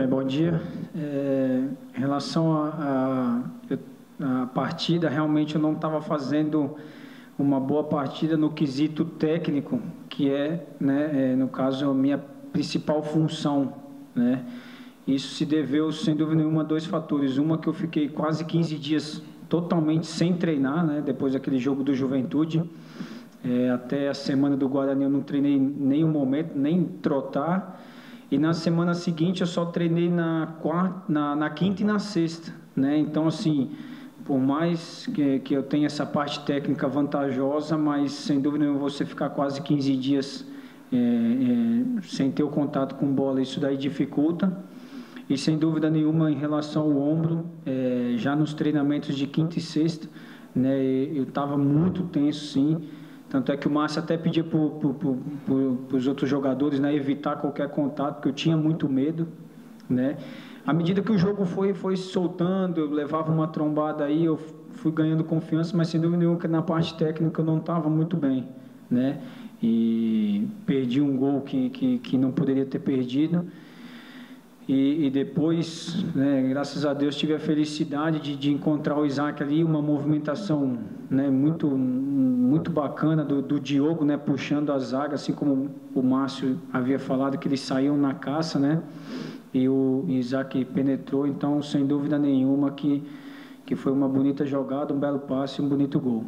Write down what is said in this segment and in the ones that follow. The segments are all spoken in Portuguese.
Bem, bom dia. É, em relação à partida, realmente eu não estava fazendo uma boa partida no quesito técnico, que é, né, é, no caso, a minha principal função. Né? Isso se deveu, sem dúvida nenhuma, a dois fatores. Uma, que eu fiquei quase 15 dias totalmente sem treinar, né, depois daquele jogo do Juventude. É, até a semana do Guarani eu não treinei nenhum momento, nem trotar. E na semana seguinte eu só treinei na, quarta, na, na quinta e na sexta. Né? Então, assim, por mais que, que eu tenha essa parte técnica vantajosa, mas sem dúvida nenhuma você ficar quase 15 dias é, é, sem ter o contato com bola, isso daí dificulta. E sem dúvida nenhuma, em relação ao ombro, é, já nos treinamentos de quinta e sexta, né, eu estava muito tenso, sim. Tanto é que o Márcio até pedia para os outros jogadores né, evitar qualquer contato, porque eu tinha muito medo. Né? À medida que o jogo foi, foi soltando, eu levava uma trombada aí, eu fui ganhando confiança, mas sem dúvida nenhuma que na parte técnica eu não estava muito bem. Né? E perdi um gol que, que, que não poderia ter perdido. E, e depois, né, graças a Deus, tive a felicidade de, de, encontrar o Isaac ali, uma movimentação né, muito, muito bacana do, do Diogo, né, puxando a zaga, assim como o Márcio havia falado, que eles saíam na caça, né, e o Isaac penetrou, então, sem dúvida nenhuma, que, que foi uma bonita jogada, um belo passe um bonito gol.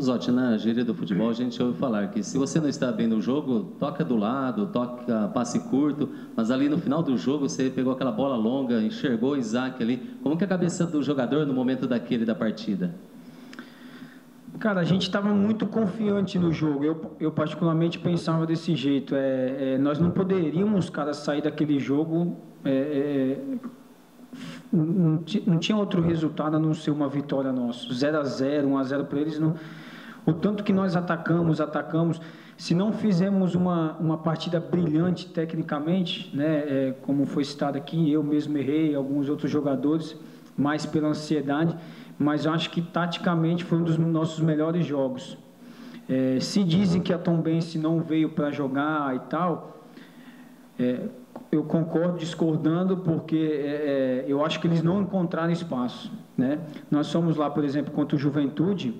Zotti, na gíria do futebol a gente ouve falar que se você não está bem no jogo, toca do lado, toca passe curto, mas ali no final do jogo você pegou aquela bola longa, enxergou o Isaac ali. Como que é a cabeça do jogador no momento daquele da partida? Cara, a gente estava muito confiante no jogo. Eu, eu particularmente pensava desse jeito. É, é nós não poderíamos, cara, sair daquele jogo. É, é não, não, tinha outro resultado a não ser uma vitória nossa. 0 a 0 1 a 0 para eles. Não, o tanto que nós atacamos, atacamos. Se não fizemos uma, uma partida brilhante tecnicamente, né, é, como foi citado aqui, eu mesmo errei, alguns outros jogadores, mais pela ansiedade, mas acho que taticamente foi um dos nossos melhores jogos. É, se dizem que a Tom Bense não veio para jogar e tal, é, eu concordo discordando porque é, é, eu acho que eles não encontraram espaço. Né? Nós somos lá, por exemplo, contra o Juventude,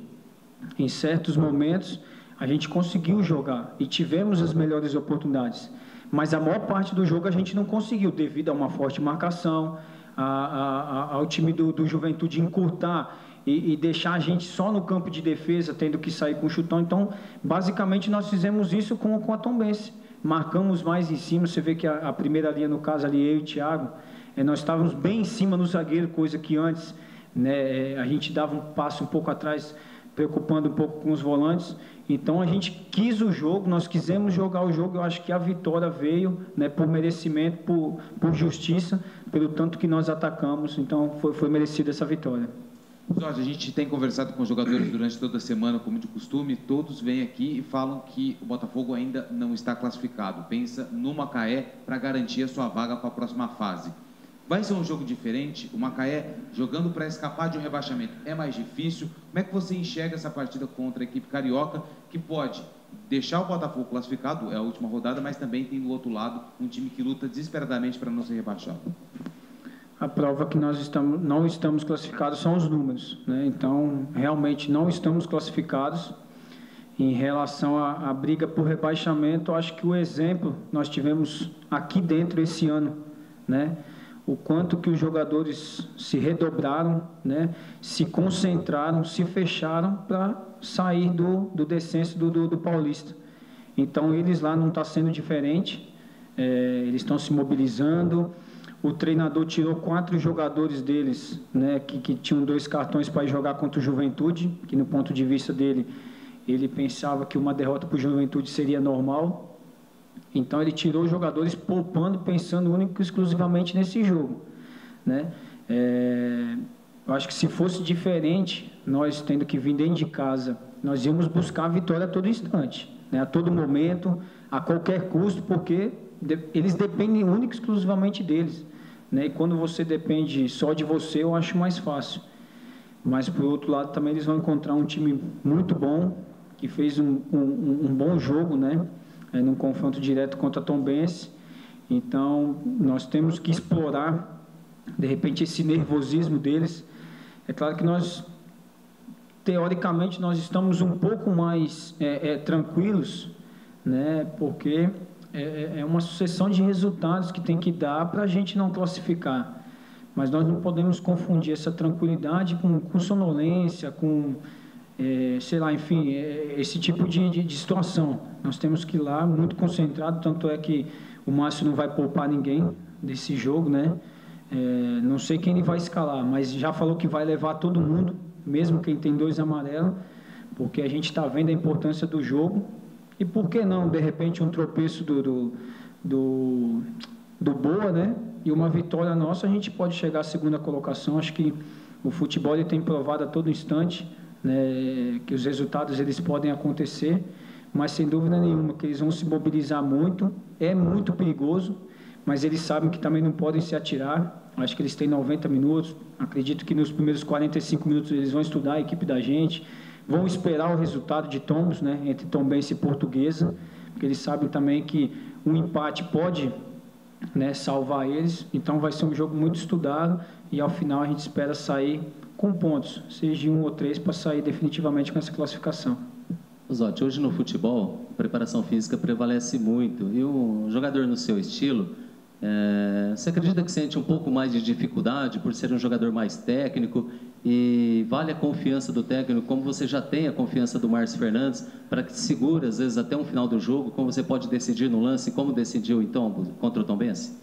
em certos momentos a gente conseguiu jogar e tivemos as melhores oportunidades, mas a maior parte do jogo a gente não conseguiu devido a uma forte marcação, a, a, ao time do, do Juventude encurtar e, e, deixar a gente só no campo de defesa, tendo que sair com chutão. Então, basicamente, nós fizemos isso com, com a Tombense marcamos mais em cima. Você vê que a, a primeira linha, no caso ali, eu e o Thiago, é, nós estávamos bem em cima no zagueiro, coisa que antes né, é, a gente dava um passo um pouco atrás, preocupando um pouco com os volantes. Então a gente quis o jogo, nós quisemos jogar o jogo. Eu acho que a vitória veio né, por merecimento, por, por justiça, pelo tanto que nós atacamos. Então foi, foi merecida essa vitória. Jorge, a gente tem conversado com os jogadores durante toda a semana, como de costume, todos vêm aqui e falam que o Botafogo ainda não está classificado. Pensa no Macaé para garantir a sua vaga para a próxima fase. Vai ser um jogo diferente? O Macaé jogando para escapar de um rebaixamento é mais difícil? Como é que você enxerga essa partida contra a equipe carioca, que pode deixar o Botafogo classificado, é a última rodada, mas também tem do outro lado um time que luta desesperadamente para não ser rebaixado? A prova que nós estamos, não estamos classificados são os números. Né? Então, realmente não estamos classificados. Em relação à, à, briga por rebaixamento, acho que o exemplo nós tivemos aqui dentro esse ano, né? O quanto que os jogadores se redobraram, né? Se concentraram, se fecharam para sair do, do descenso do, do, do, Paulista. Então, eles lá não está sendo diferente. É, eles estão se mobilizando o treinador tirou quatro jogadores deles, né, que, que tinham dois cartões para jogar contra o Juventude, que no ponto de vista dele, ele pensava que uma derrota para o Juventude seria normal. Então ele tirou os jogadores poupando, pensando único e exclusivamente nesse jogo. Né? É, eu acho que se fosse diferente, nós tendo que vir dentro de casa, nós íamos buscar a vitória a todo instante, né? a todo momento, a qualquer custo, porque eles dependem único e exclusivamente deles. Né? E quando você depende só de você, eu acho mais fácil. Mas, por outro lado, também eles vão encontrar um time muito bom, que fez um, um, um bom jogo, né? É, num confronto direto contra a Tom Benz. Então, nós temos que explorar, de repente, esse nervosismo deles. É claro que nós, teoricamente, nós estamos um pouco mais é, é, tranquilos, né? Porque é, é, uma sucessão de resultados que tem que dar para a gente não classificar. Mas nós não podemos confundir essa tranquilidade com, com sonolência, com, é, sei lá, enfim, é, esse tipo de, de, de, situação. Nós temos que ir lá muito concentrado, tanto é que o Márcio não vai poupar ninguém desse jogo, né? É, não sei quem ele vai escalar, mas já falou que vai levar todo mundo, mesmo quem tem dois amarelos, porque a gente está vendo a importância do jogo. E por que não, de repente, um tropeço do, do, do, do Boa, né? E uma vitória nossa, a gente pode chegar à segunda colocação. Acho que o futebol ele tem provado a todo instante né, que os resultados eles podem acontecer mas sem dúvida nenhuma que eles vão se mobilizar muito. É muito perigoso, mas eles sabem que também não podem se atirar. Acho que eles têm 90 minutos. Acredito que nos primeiros 45 minutos eles vão estudar a equipe da gente, vão esperar o resultado de tombos, né, entre Tombense e Portuguesa, porque eles sabem também que um empate pode né, salvar eles. Então vai ser um jogo muito estudado e ao final a gente espera sair com pontos, seja um ou três, para sair definitivamente com essa classificação. Zotti, hoje no futebol, preparação física prevalece muito. E um jogador no seu estilo, é, você acredita que sente um pouco mais de dificuldade por ser um jogador mais técnico? E vale a confiança do técnico, como você já tem a confiança do Márcio Fernandes, para que segure, às vezes, até um final do jogo, como você pode decidir no lance, como decidiu, então, contra o Tom Benz?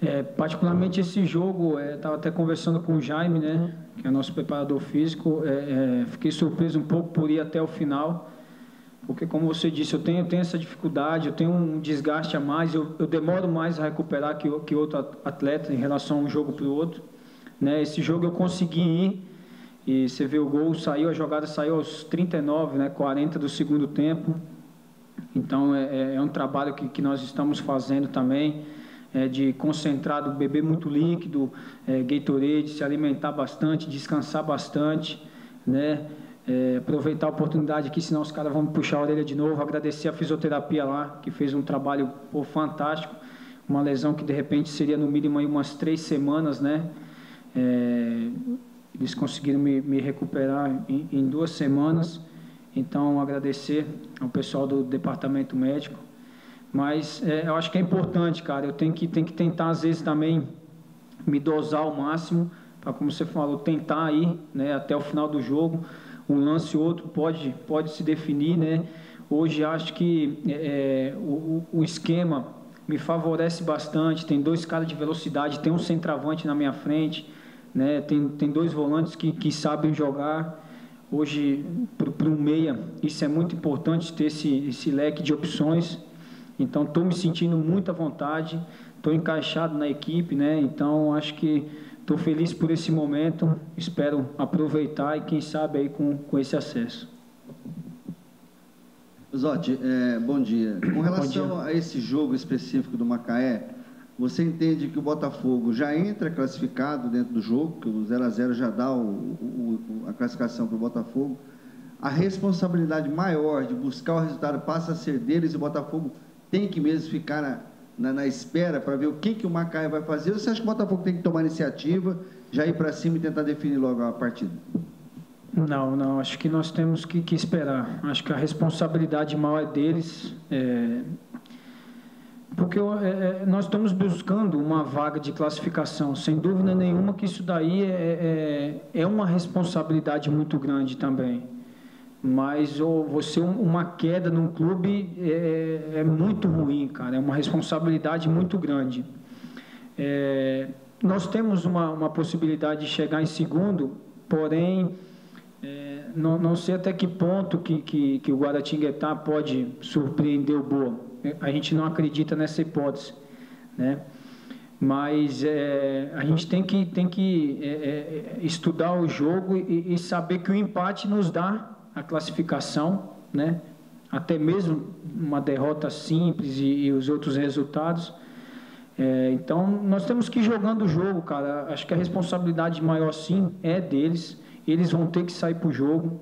É, particularmente esse jogo, estava é, até conversando com o Jaime, né, que é nosso preparador físico, é, é, fiquei surpreso um pouco por ir até o final, porque como você disse, eu tenho, eu tenho essa dificuldade, eu tenho um desgaste a mais, eu, eu demoro mais a recuperar que, que outro atleta em relação a um jogo para o outro. Né? Esse jogo eu consegui ir, e você vê o gol, saiu, a jogada saiu aos 39, né, 40 do segundo tempo. Então é, é, é um trabalho que, que nós estamos fazendo também, é, de concentrado, beber muito líquido, é, Gatorade, se alimentar bastante, descansar bastante, né? É, aproveitar a oportunidade aqui, senão os caras vão me puxar a orelha de novo. Agradecer a fisioterapia lá, que fez um trabalho pô, fantástico. Uma lesão que de repente seria no mínimo aí umas três semanas, né? É, eles conseguiram me, me recuperar em, em, duas semanas. Então, agradecer ao pessoal do departamento médico. Mas é, eu acho que é importante, cara. Eu tenho que, tenho que tentar, às vezes, também me dosar ao máximo, para, como você falou, tentar ir né, até o final do jogo um lance ou outro pode, pode se definir, né? Hoje acho que é, é, o, o esquema me favorece bastante. Tem dois caras de velocidade, tem um centroavante na minha frente, né? Tem, tem dois volantes que, que sabem jogar. Hoje, para um meia, isso é muito importante ter esse, esse leque de opções. Então, estou me sentindo muito à vontade, estou encaixado na equipe, né? Então, acho que Estou feliz por esse momento, espero aproveitar e quem sabe aí com, com esse acesso. Zotti, é, bom dia. Com relação dia. a esse jogo específico do Macaé, você entende que o Botafogo já entra classificado dentro do jogo, que o 0 a 0 já dá o, o, a classificação para o Botafogo. A responsabilidade maior de buscar o resultado passa a ser deles e o Botafogo tem que mesmo ficar na, na espera para ver o que, que o Macaé vai fazer? Ou você acha que o Botafogo tem que tomar iniciativa, já ir para cima e tentar definir logo a partida? Não, não. Acho que nós temos que, que esperar. Acho que a responsabilidade maior é deles. É, porque é, é, nós estamos buscando uma vaga de classificação. Sem dúvida nenhuma que isso daí é, é, é uma responsabilidade muito grande também mas oh, você uma queda num clube é, é, muito ruim, cara. É uma responsabilidade muito grande. É, nós temos uma, uma possibilidade de chegar em segundo, porém é, não, não sei até que ponto que, que, que o Guaratinguetá pode surpreender o Boa. A gente não acredita nessa hipótese, né? Mas é, a gente tem que, tem que é, é, estudar o jogo e, e saber que o empate nos dá a classificação, né? até mesmo uma derrota simples e, e os outros resultados. É, então, nós temos que ir jogando o jogo, cara. Acho que a responsabilidade maior, sim, é deles. Eles vão ter que sair para o jogo.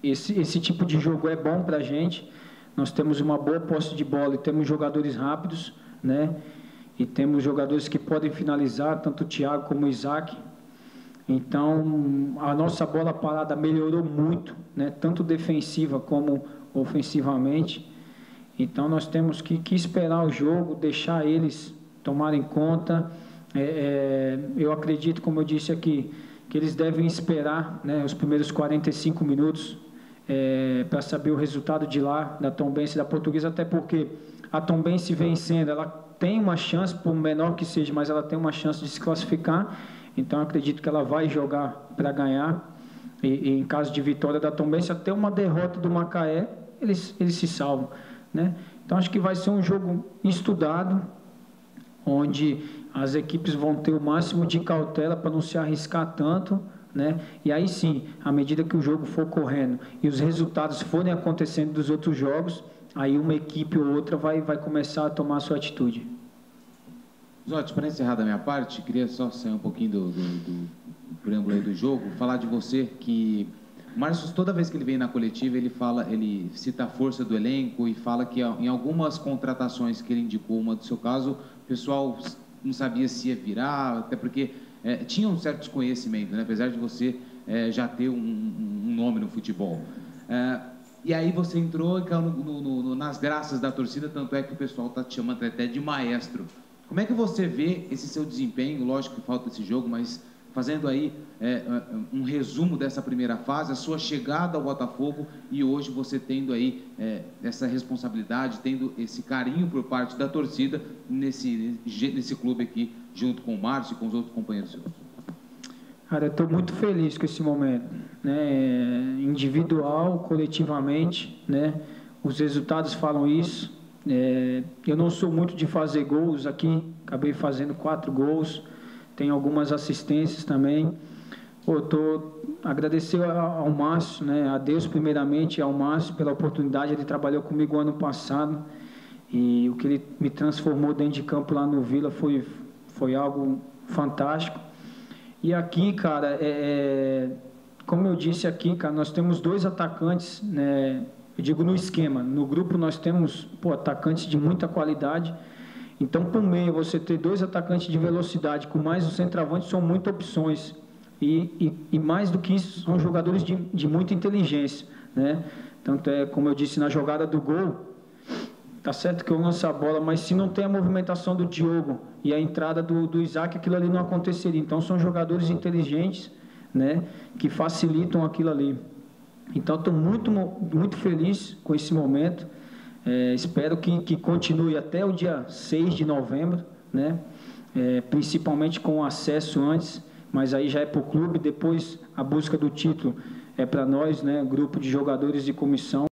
Esse, esse tipo de jogo é bom para a gente. Nós temos uma boa posse de bola e temos jogadores rápidos. né? E temos jogadores que podem finalizar, tanto o Thiago como o Isaac. Então, a nossa bola parada melhorou muito, né? tanto defensiva como ofensivamente. Então, nós temos que, que esperar o jogo, deixar eles tomarem conta. É, é, eu acredito, como eu disse aqui, que eles devem esperar né, os primeiros 45 minutos é, para saber o resultado de lá, da Tombense e da Portuguesa, até porque a Tombense vencendo, ela tem uma chance, por menor que seja, mas ela tem uma chance de se classificar. Então acredito que ela vai jogar para ganhar. E, e, em caso de vitória da Tombense, até uma derrota do Macaé, eles, eles se salvam. Né? Então acho que vai ser um jogo estudado, onde as equipes vão ter o máximo de cautela para não se arriscar tanto. Né? E aí sim, à medida que o jogo for correndo e os resultados forem acontecendo dos outros jogos, aí uma equipe ou outra vai, vai começar a tomar a sua atitude. Zotti, para encerrar da minha parte, queria só sair um pouquinho do, do, do preâmbulo do jogo, falar de você que Márcio, toda vez que ele vem na coletiva, ele fala, ele cita a força do elenco e fala que em algumas contratações que ele indicou, uma do seu caso, o pessoal não sabia se ia virar, até porque é, tinha um certo desconhecimento, né? apesar de você é, já ter um, um, nome no futebol. É, e aí você entrou e caiu no, no, no, nas graças da torcida, tanto é que o pessoal está te chamando até de maestro. Como é que você vê esse seu desempenho? Lógico que falta esse jogo, mas fazendo aí é, é, um resumo dessa primeira fase, a sua chegada ao Botafogo e hoje você tendo aí é, essa responsabilidade, tendo esse carinho por parte da torcida nesse, nesse clube aqui, junto com o Márcio e com os outros companheiros seus. Cara, eu estou muito feliz com esse momento, né? Individual, coletivamente, né? Os resultados falam isso. É, eu não sou muito de fazer gols aqui, acabei fazendo quatro gols, tenho algumas assistências também. Pô, tô agradecer ao Márcio, né, a Deus primeiramente, ao Márcio pela oportunidade. Ele trabalhou comigo ano passado e o que ele me transformou dentro de campo lá no Vila foi foi algo fantástico. E aqui, cara, é, é como eu disse aqui, cara, nós temos dois atacantes, né, eu digo no esquema. No grupo nós temos pô, atacantes de muita qualidade. Então, por meio, você ter dois atacantes de velocidade com mais o centroavante são muitas opções. E, e, e, mais do que isso, são jogadores de, de muita inteligência. Né? Tanto é, como eu disse, na jogada do gol, tá certo que eu lanço a bola, mas se não tem a movimentação do Diogo e a entrada do, do Isaac, aquilo ali não aconteceria. Então, são jogadores inteligentes né, que facilitam aquilo ali. Então, estou muito, muito feliz com esse momento. É, espero que, que continue até o dia 6 de novembro, né? É, principalmente com acesso antes, mas aí já é para o clube. Depois, a busca do título é para nós, né? grupo de jogadores de comissão.